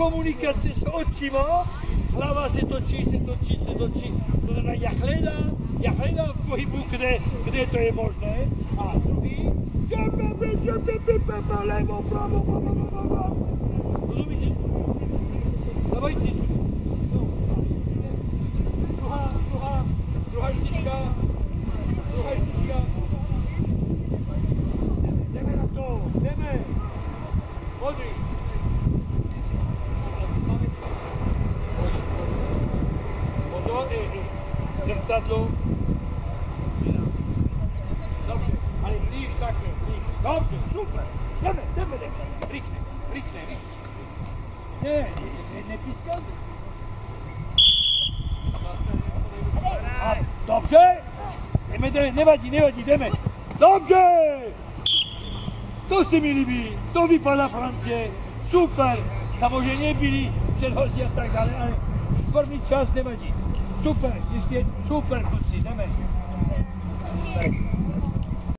komunikace s očima, hlava se točí, se točí, se točí. To znamená, ja hledám, ja hledám v pohybu, kde, kde to je možné. A druhý, levo, pravo. Rozumíte? Dávajte si. Druhá, druhá, druhá štička. Druhá štička. Jdeme na to, jdeme. Zrcadlo. Dobrze, ale blíž takhle, blíž. Dobrze, super. Jdeme, jdeme, jdeme. Rykne, rykne, rykne. Nie, nie, nie, nepiskaj. A? Jdeme, nevadí, nevadí, jdeme. Dobře! To se mi líbí, to vypadá Francie, super. Samozřejmě byli předhozí a tak dále, ale čtvrtý čas nevadí. Super, ještě super kluci, jdeme. Super.